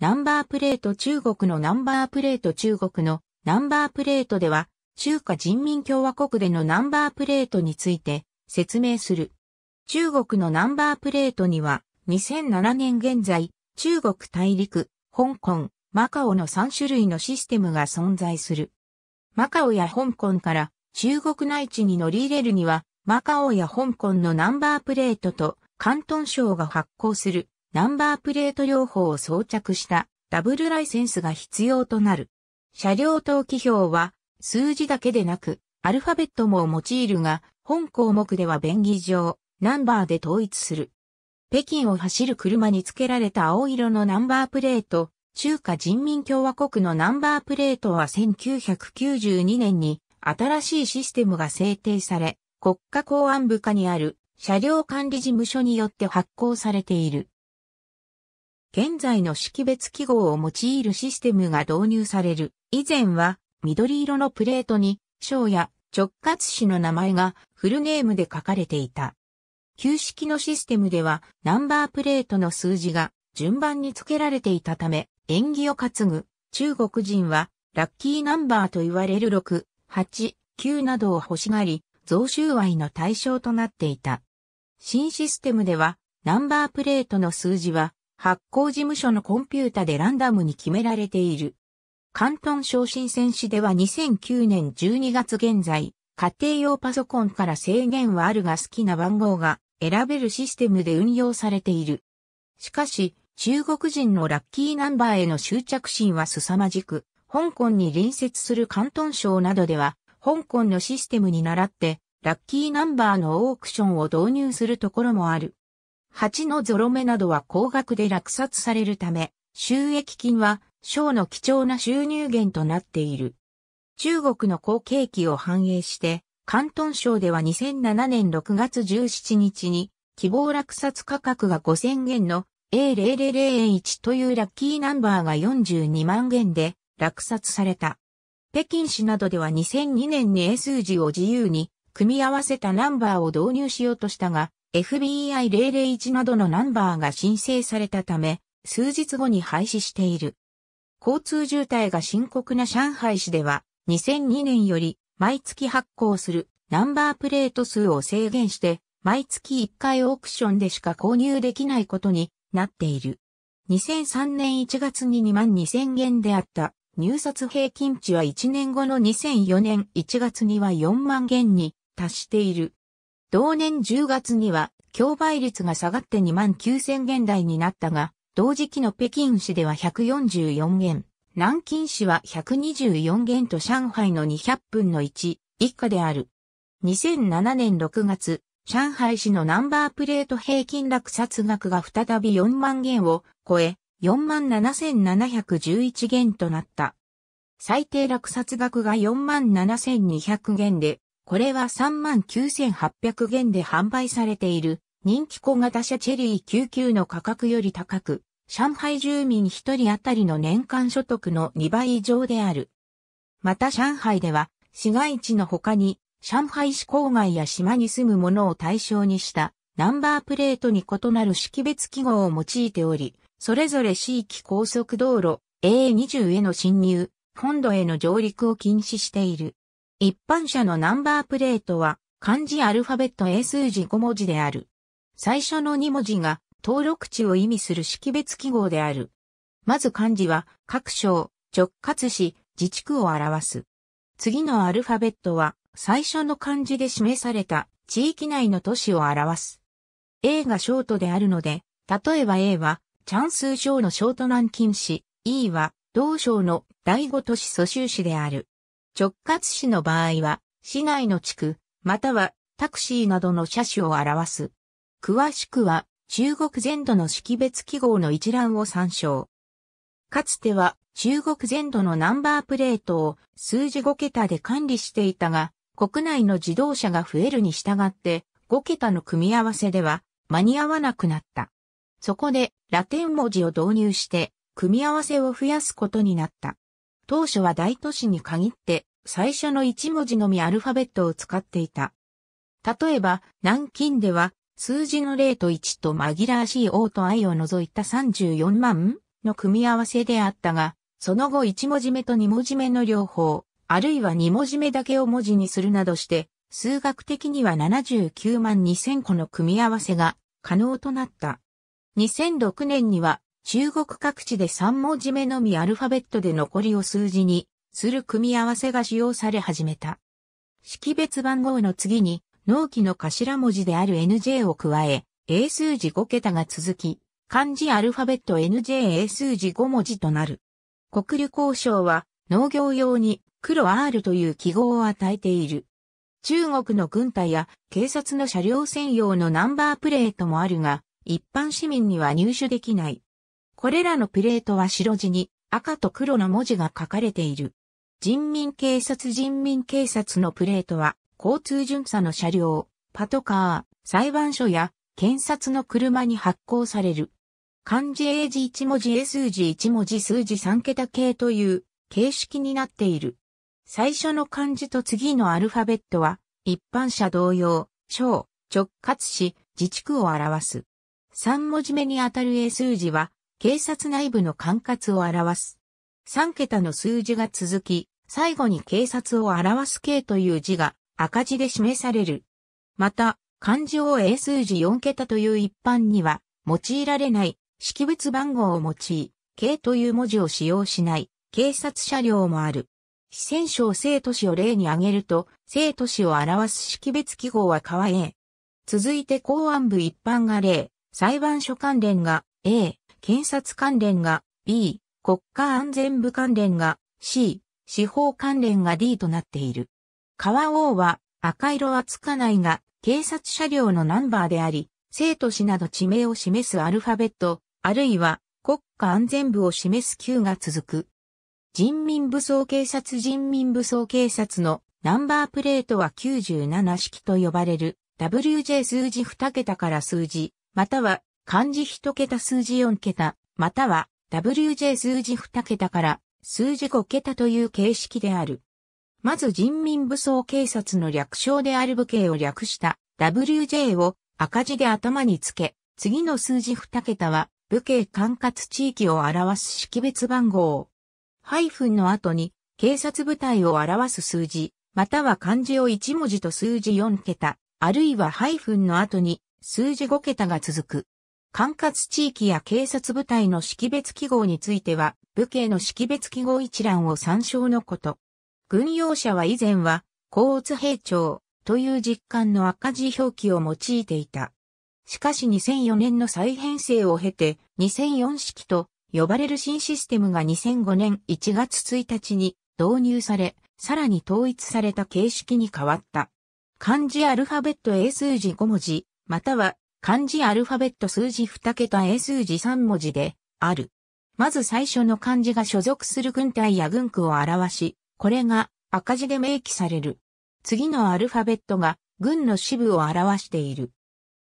ナンバープレート中国のナンバープレート中国のナンバープレートでは、中華人民共和国でのナンバープレートについて説明する。中国のナンバープレートには、2007年現在、中国大陸、香港、マカオの3種類のシステムが存在する。マカオや香港から中国内地に乗り入れるには、マカオや香港のナンバープレートと関東省が発行するナンバープレート両方を装着したダブルライセンスが必要となる。車両登記表は数字だけでなくアルファベットも用いるが本項目では便宜上ナンバーで統一する。北京を走る車に付けられた青色のナンバープレート、中華人民共和国のナンバープレートは1992年に新しいシステムが制定され、国家公安部下にある車両管理事務所によって発行されている。現在の識別記号を用いるシステムが導入される。以前は緑色のプレートに省や直轄市の名前がフルネームで書かれていた。旧式のシステムではナンバープレートの数字が順番に付けられていたため、縁起を担ぐ中国人はラッキーナンバーと言われる6、8、9などを欲しがり、増収愛の対象となっていた。新システムではナンバープレートの数字は発行事務所のコンピュータでランダムに決められている。関東昇進戦士では2009年12月現在、家庭用パソコンから制限はあるが好きな番号が選べるシステムで運用されている。しかし、中国人のラッキーナンバーへの執着心は凄まじく、香港に隣接する広東省などでは、香港のシステムに倣って、ラッキーナンバーのオークションを導入するところもある。蜂のゾロ目などは高額で落札されるため、収益金は省の貴重な収入源となっている。中国の好景気を反映して、関東省では2007年6月17日に希望落札価格が5000元の A0001 というラッキーナンバーが42万元で落札された。北京市などでは2002年に A 数字を自由に組み合わせたナンバーを導入しようとしたが、FBI001 などのナンバーが申請されたため、数日後に廃止している。交通渋滞が深刻な上海市では、2002年より毎月発行するナンバープレート数を制限して、毎月1回オークションでしか購入できないことになっている。2003年1月に2万2000元であった入札平均値は1年後の2004年1月には4万元に達している。同年10月には競売率が下がって2万9000元台になったが、同時期の北京市では144元、南京市は124元と上海の200分の1以下である。2007年6月、上海市のナンバープレート平均落札額が再び4万元を超え、47,711元となった。最低落札額が47,200元で、これは39,800元で販売されている人気小型車チェリー99の価格より高く、上海住民一人当たりの年間所得の2倍以上である。また上海では、市街地の他に、上海市郊外や島に住む者を対象にしたナンバープレートに異なる識別記号を用いており、それぞれ市域高速道路 A20 への侵入、本土への上陸を禁止している。一般車のナンバープレートは漢字アルファベット A 数字5文字である。最初の2文字が登録地を意味する識別記号である。まず漢字は各省、直轄市、自治区を表す。次のアルファベットは最初の漢字で示された地域内の都市を表す。A がショートであるので、例えば A はチャンス省のショート南京市、E は同省の第五都市蘇州市である。直轄市の場合は市内の地区、またはタクシーなどの車種を表す。詳しくは中国全土の識別記号の一覧を参照。かつては中国全土のナンバープレートを数字5桁で管理していたが、国内の自動車が増えるに従って5桁の組み合わせでは間に合わなくなった。そこでラテン文字を導入して組み合わせを増やすことになった。当初は大都市に限って最初の1文字のみアルファベットを使っていた。例えば南京では数字の0と1と紛らわしい O と I を除いた34万の組み合わせであったが、その後1文字目と2文字目の両方、あるいは2文字目だけを文字にするなどして、数学的には79万2000個の組み合わせが可能となった。2006年には中国各地で3文字目のみアルファベットで残りを数字にする組み合わせが使用され始めた。識別番号の次に納期の頭文字である NJ を加え、英数字5桁が続き、漢字アルファベット NJ 英数字5文字となる。国旅交渉は農業用に黒 R という記号を与えている。中国の軍隊や警察の車両専用のナンバープレートもあるが、一般市民には入手できない。これらのプレートは白地に赤と黒の文字が書かれている。人民警察人民警察のプレートは交通巡査の車両、パトカー、裁判所や検察の車に発行される。漢字英字1文字英数字1文字数字3桁形という形式になっている。最初の漢字と次のアルファベットは一般車同様、小、直轄し、自治区を表す。3文字目にあたる英数字は警察内部の管轄を表す。3桁の数字が続き、最後に警察を表す K という字が赤字で示される。また、漢字を英数字4桁という一般には用いられない識別番号を用い、K という文字を使用しない警察車両もある。四川省生都市を例に挙げると、生都市を表す識別記号は川 A。続いて公安部一般が例、裁判所関連が A、検察関連が B、国家安全部関連が C、司法関連が D となっている。川 O は赤色はつかないが、警察車両のナンバーであり、生徒市など地名を示すアルファベット、あるいは国家安全部を示す Q が続く。人民武装警察人民武装警察のナンバープレートは97式と呼ばれる WJ 数字2桁から数字、または漢字1桁数字4桁、または WJ 数字2桁から数字5桁という形式である。まず人民武装警察の略称である武警を略した WJ を赤字で頭につけ、次の数字2桁は武警管轄地域を表す識別番号。ハイフンの後に警察部隊を表す数字、または漢字を1文字と数字4桁、あるいはハイフンの後に数字5桁が続く。管轄地域や警察部隊の識別記号については、武警の識別記号一覧を参照のこと。軍用車は以前は、甲乙兵長という実感の赤字表記を用いていた。しかし2004年の再編成を経て、2004式と呼ばれる新システムが2005年1月1日に導入され、さらに統一された形式に変わった。漢字アルファベット英数字5文字、または漢字アルファベット数字2桁英数字3文字である。まず最初の漢字が所属する軍隊や軍区を表し、これが赤字で明記される。次のアルファベットが軍の支部を表している。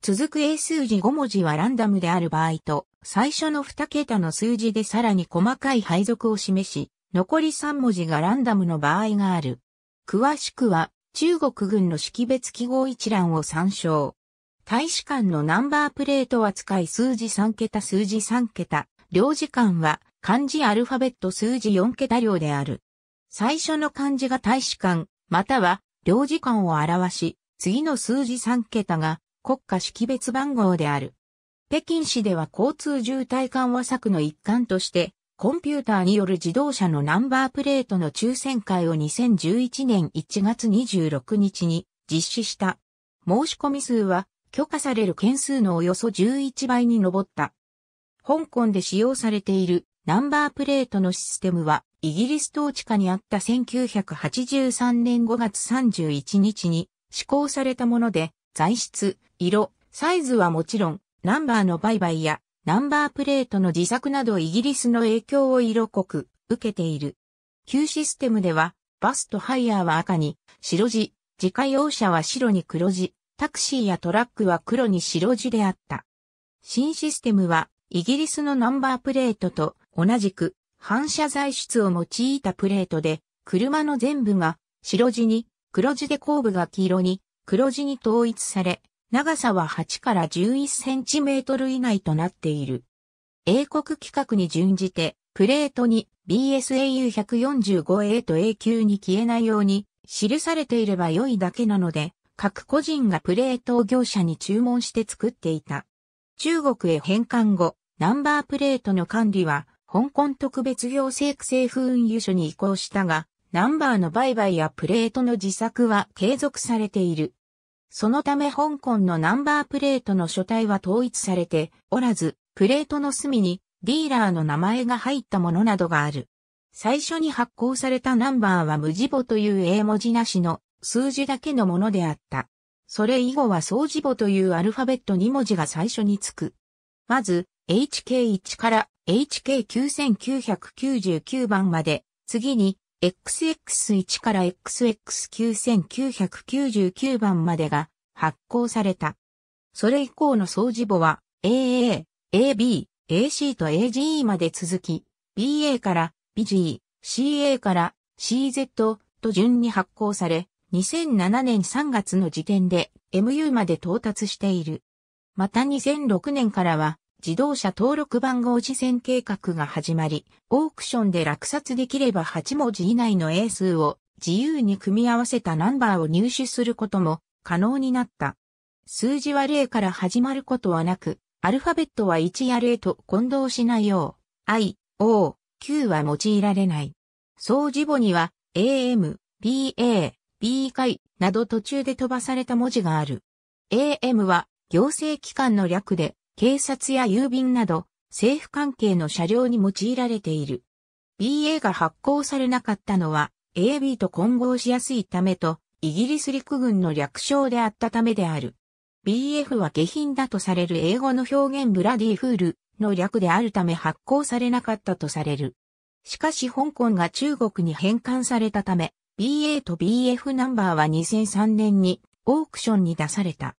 続く英数字5文字はランダムである場合と、最初の2桁の数字でさらに細かい配属を示し、残り3文字がランダムの場合がある。詳しくは、中国軍の識別記号一覧を参照。大使館のナンバープレート扱い数字3桁数字3桁、領事館は漢字アルファベット数字4桁量である。最初の漢字が大使館、または領事館を表し、次の数字3桁が国家識別番号である。北京市では交通渋滞緩和策の一環として、コンピューターによる自動車のナンバープレートの抽選会を2011年1月26日に実施した。申し込み数は許可される件数のおよそ11倍に上った。香港で使用されているナンバープレートのシステムはイギリス統治下にあった1983年5月31日に施行されたもので材質、色、サイズはもちろん、ナンバーの売買やナンバープレートの自作などイギリスの影響を色濃く受けている。旧システムでは、バスとハイヤーは赤に白地、自家用車は白に黒地、タクシーやトラックは黒に白地であった。新システムは、イギリスのナンバープレートと同じく反射材質を用いたプレートで、車の全部が白地に、黒地で後部が黄色に、黒地に統一され、長さは8から11センチメートル以内となっている。英国規格に準じて、プレートに BSAU145A と A 級に消えないように記されていれば良いだけなので、各個人がプレートを業者に注文して作っていた。中国へ返還後、ナンバープレートの管理は、香港特別行政区政府運輸所に移行したが、ナンバーの売買やプレートの自作は継続されている。そのため香港のナンバープレートの書体は統一されておらず、プレートの隅にディーラーの名前が入ったものなどがある。最初に発行されたナンバーは無字母という英文字なしの数字だけのものであった。それ以後は総字母というアルファベット2文字が最初につく。まず、HK1 から HK9999 番まで、次に XX1 から XX9999 番までが発行された。それ以降の総字母は AA、AB、AC と AGE まで続き、BA から BG、CA から CZ と順に発行され、2007年3月の時点で MU まで到達している。また2006年からは自動車登録番号次戦計画が始まり、オークションで落札できれば8文字以内の英数を自由に組み合わせたナンバーを入手することも可能になった。数字は0から始まることはなく、アルファベットは1や0と混同しないよう、I、O、Q は用いられない。総字母には AM、BA、B 回など途中で飛ばされた文字がある。AM は行政機関の略で警察や郵便など政府関係の車両に用いられている。BA が発行されなかったのは AB と混合しやすいためとイギリス陸軍の略称であったためである。BF は下品だとされる英語の表現ブラディフールの略であるため発行されなかったとされる。しかし香港が中国に返還されたため、BA と BF ナンバーは2003年にオークションに出された。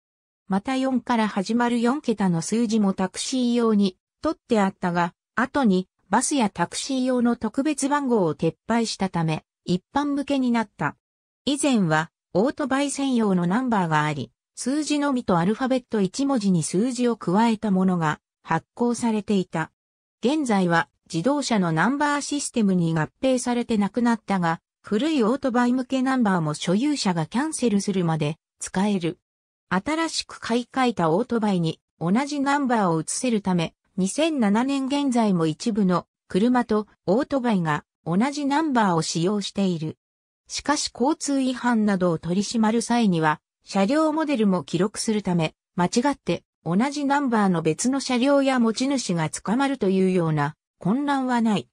また4から始まる4桁の数字もタクシー用に取ってあったが、後にバスやタクシー用の特別番号を撤廃したため、一般向けになった。以前はオートバイ専用のナンバーがあり、数字のみとアルファベット1文字に数字を加えたものが発行されていた。現在は自動車のナンバーシステムに合併されてなくなったが、古いオートバイ向けナンバーも所有者がキャンセルするまで使える。新しく買い替えたオートバイに同じナンバーを移せるため、2007年現在も一部の車とオートバイが同じナンバーを使用している。しかし交通違反などを取り締まる際には、車両モデルも記録するため、間違って同じナンバーの別の車両や持ち主が捕まるというような混乱はない。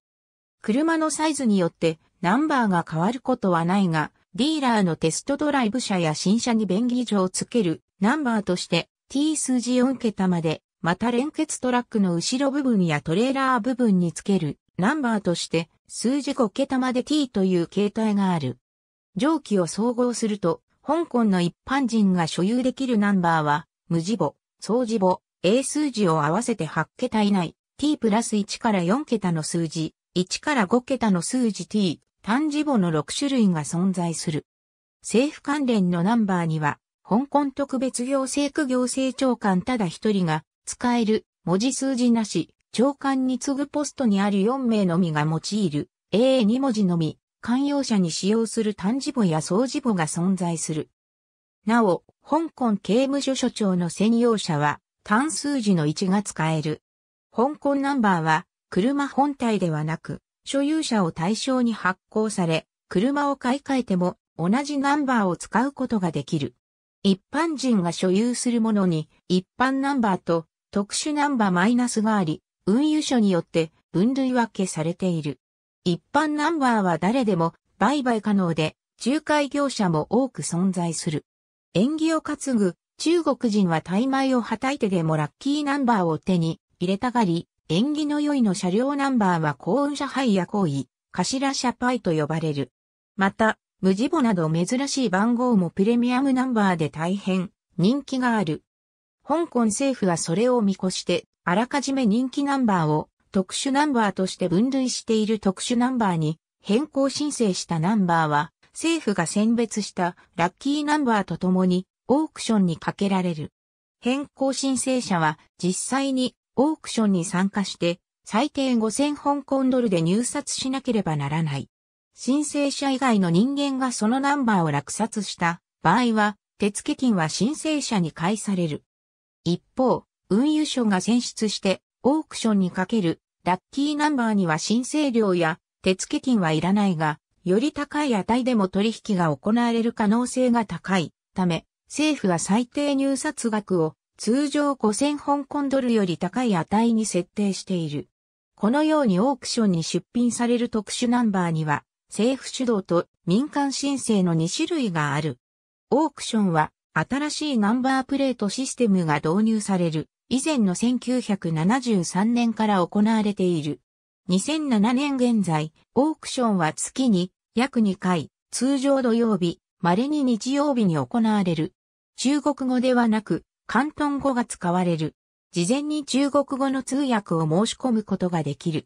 車のサイズによってナンバーが変わることはないが、ディーラーのテストドライブ車や新車に便宜上つける。ナンバーとして T 数字4桁まで、また連結トラックの後ろ部分やトレーラー部分につける。ナンバーとして数字5桁まで T という形態がある。上記を総合すると、香港の一般人が所有できるナンバーは、無字母、総字母、A 数字を合わせて8桁以内、T プラス1から4桁の数字、1から5桁の数字 T、単字母の6種類が存在する。政府関連のナンバーには、香港特別行政区行政長官ただ一人が使える文字数字なし、長官に次ぐポストにある4名のみが用いる A2 文字のみ、慣用者に使用する単字母や総字母が存在する。なお、香港刑務所所長の専用車は単数字の1が使える。香港ナンバーは車本体ではなく、所有者を対象に発行され、車を買い替えても同じナンバーを使うことができる。一般人が所有するものに一般ナンバーと特殊ナンバーマイナスがあり、運輸所によって分類分けされている。一般ナンバーは誰でも売買可能で、仲介業者も多く存在する。縁起を担ぐ中国人は大米をはたいてでもラッキーナンバーを手に入れたがり、縁起の良いの車両ナンバーは幸運車杯や行為、頭車パイと呼ばれる。また、無地母など珍しい番号もプレミアムナンバーで大変人気がある。香港政府はそれを見越して、あらかじめ人気ナンバーを特殊ナンバーとして分類している特殊ナンバーに変更申請したナンバーは、政府が選別したラッキーナンバーとともにオークションにかけられる。変更申請者は実際にオークションに参加して最低5000香港ドルで入札しなければならない。申請者以外の人間がそのナンバーを落札した場合は、手付金は申請者に返される。一方、運輸省が選出してオークションにかけるラッキーナンバーには申請料や手付金はいらないが、より高い値でも取引が行われる可能性が高いため、政府は最低入札額を通常5000香港ドルより高い値に設定している。このようにオークションに出品される特殊ナンバーには、政府主導と民間申請の2種類がある。オークションは新しいナンバープレートシステムが導入される以前の1973年から行われている。2007年現在、オークションは月に約2回、通常土曜日、稀に日曜日に行われる。中国語ではなく、広東語が使われる。事前に中国語の通訳を申し込むことができる。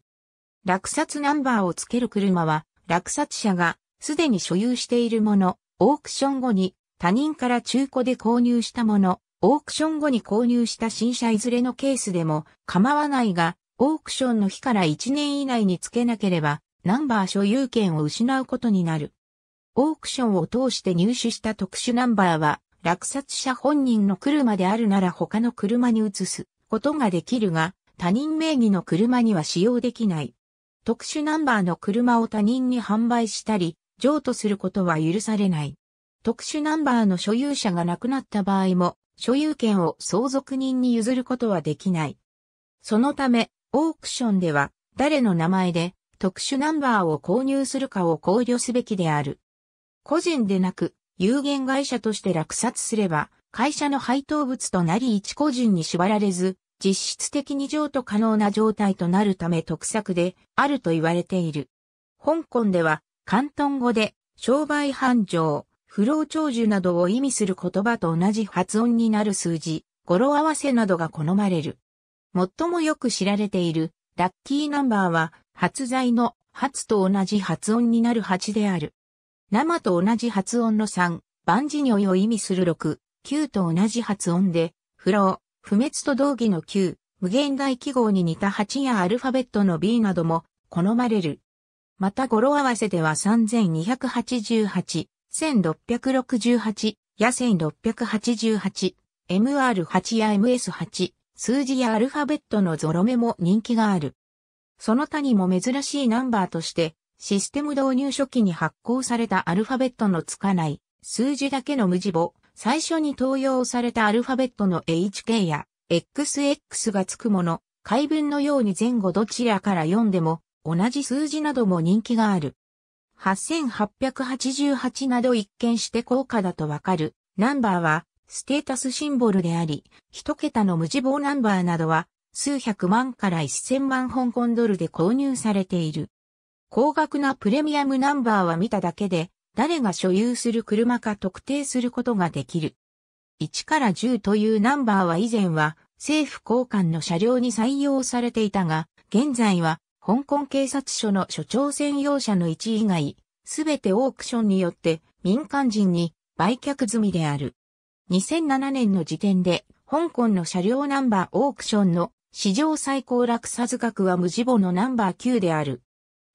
落札ナンバーを付ける車は、落札者がすでに所有しているもの、オークション後に他人から中古で購入したもの、オークション後に購入した新車いずれのケースでも構わないが、オークションの日から1年以内に付けなければ、ナンバー所有権を失うことになる。オークションを通して入手した特殊ナンバーは、落札者本人の車であるなら他の車に移す。ことができるが、他人名義の車には使用できない。特殊ナンバーの車を他人に販売したり、譲渡することは許されない。特殊ナンバーの所有者が亡くなった場合も、所有権を相続人に譲ることはできない。そのため、オークションでは、誰の名前で特殊ナンバーを購入するかを考慮すべきである。個人でなく、有限会社として落札すれば、会社の配当物となり一個人に縛られず、実質的に譲渡可能な状態となるため得策であると言われている。香港では、広東語で、商売繁盛、不老長寿などを意味する言葉と同じ発音になる数字、語呂合わせなどが好まれる。最もよく知られている、ラッキーナンバーは、発材の発と同じ発音になる8である。生と同じ発音の3、万事如意を意味する6、9と同じ発音で、不老、不滅と同義の9、無限大記号に似た8やアルファベットの B なども好まれる。また語呂合わせでは3288、1668や1688、MR8 や MS8、数字やアルファベットのゾロ目も人気がある。その他にも珍しいナンバーとして、システム導入初期に発行されたアルファベットのつかない数字だけの無字簿、最初に登用されたアルファベットの HK や XX がつくもの、解文のように前後どちらから読んでも同じ数字なども人気がある。8888など一見して高価だとわかるナンバーはステータスシンボルであり、一桁の無事棒ナンバーなどは数百万から一千万香港ドルで購入されている。高額なプレミアムナンバーは見ただけで誰が所有する車か特定することができる。1から10というナンバーは以前は政府高官の車両に採用されていたが、現在は香港警察署の所長専用車の1以外、すべてオークションによって民間人に売却済みである。2007年の時点で香港の車両ナンバーオークションの史上最高落札額は無事母のナンバー9である。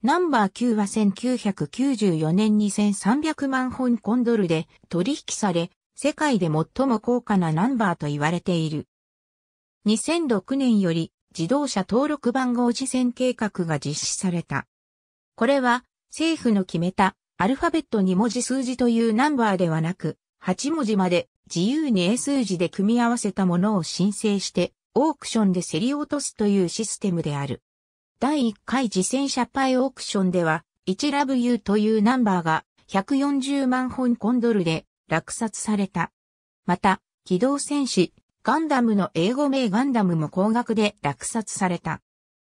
ナンバー9は1994年に1300万香港ドルで取引され、世界で最も高価なナンバーと言われている。2006年より自動車登録番号次戦計画が実施された。これは政府の決めたアルファベット2文字数字というナンバーではなく、8文字まで自由に英数字で組み合わせたものを申請してオークションで競り落とすというシステムである。第1回自戦車パイオークションでは、1ラブ U というナンバーが140万香港ドルで落札された。また、機動戦士、ガンダムの英語名ガンダムも高額で落札された。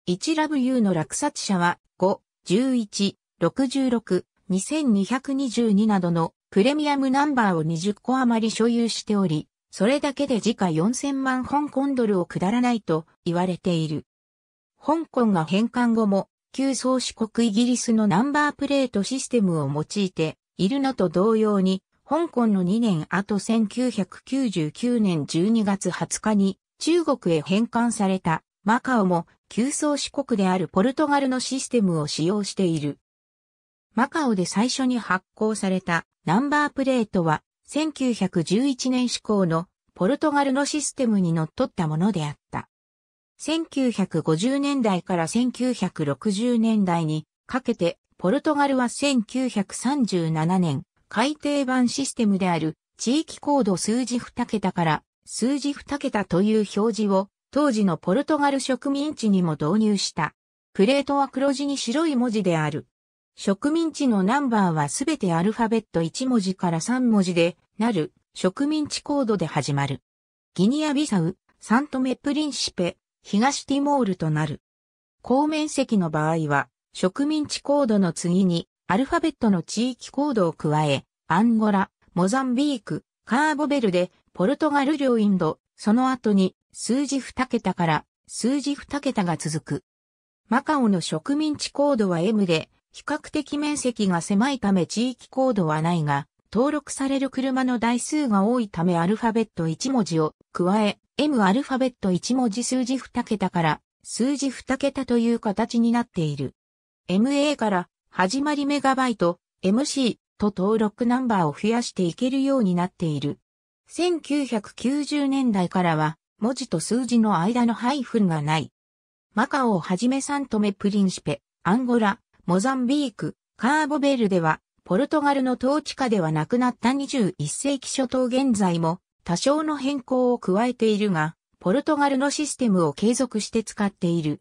1ラブ U の落札者は5、11、66、2222などのプレミアムナンバーを20個余り所有しており、それだけで時価4000万香港ドルを下らないと言われている。香港が返還後も、旧宗主国イギリスのナンバープレートシステムを用いているのと同様に、香港の2年後1999年12月20日に中国へ返還されたマカオも旧宗主国であるポルトガルのシステムを使用している。マカオで最初に発行されたナンバープレートは1911年施行のポルトガルのシステムに則っったものであった。1950年代から1960年代にかけてポルトガルは1937年改訂版システムである地域コード数字2桁から数字2桁という表示を当時のポルトガル植民地にも導入した。プレートは黒字に白い文字である。植民地のナンバーはすべてアルファベット1文字から3文字でなる植民地コードで始まる。ギニアビサウ、サントメプリンシペ、東ティモールとなる。高面積の場合は植民地コードの次にアルファベットの地域コードを加え、アンゴラ、モザンビーク、カーボベルデ、ポルトガル領インド、その後に数字2桁から数字2桁が続く。マカオの植民地コードは M で、比較的面積が狭いため地域コードはないが、登録される車の台数が多いためアルファベット1文字を加え、M アルファベット1文字数字2桁から数字2桁という形になっている。MA から始まりメガバイト、MC と登録ナンバーを増やしていけるようになっている。1990年代からは文字と数字の間のハイフンがない。マカオをはじめサントメプリンシペ、アンゴラ、モザンビーク、カーボベルでは、ポルトガルの統治下ではなくなった21世紀初頭現在も多少の変更を加えているが、ポルトガルのシステムを継続して使っている。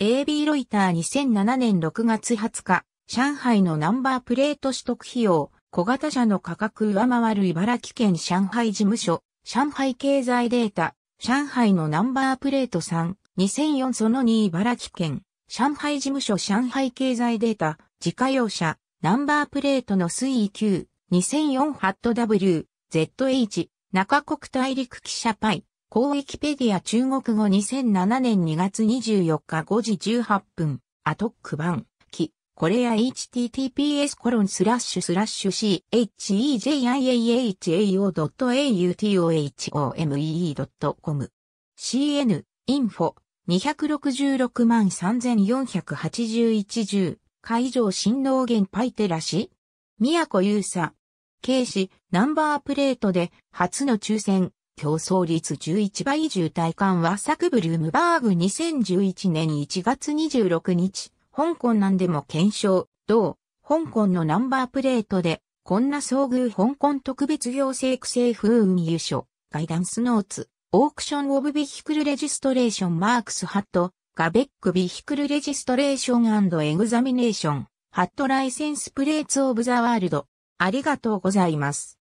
AB ロイター2007年6月20日、上海のナンバープレート取得費用、小型車の価格上回る茨城県上海事務所、上海経済データ、上海のナンバープレート3、2004その2茨城県、上海事務所上海経済データ、自家用車、ナンバープレートの推移9、2004ハット W、ZH、中国大陸記者パイ、公ウィキペディア中国語2007年2月24日5時18分、アトック版。キこれや https コロンスラッシュスラッシュ chejiahao.autohome.com cn info 266万3481十海上新能源パイテラシ宮古優佐警視ナンバープレートで初の抽選競争率11倍渋滞緩和作ブルームバーグ2011年1月26日香港なんでも検証、同、香港のナンバープレートで、こんな遭遇香港特別行政区政府運輸所、ガイダンスノーツ、オークションオブビヒクルレジストレーションマークスハット、ガベックビヒクルレジストレーションエグザミネーション、ハットライセンスプレーツオブザワールド。ありがとうございます。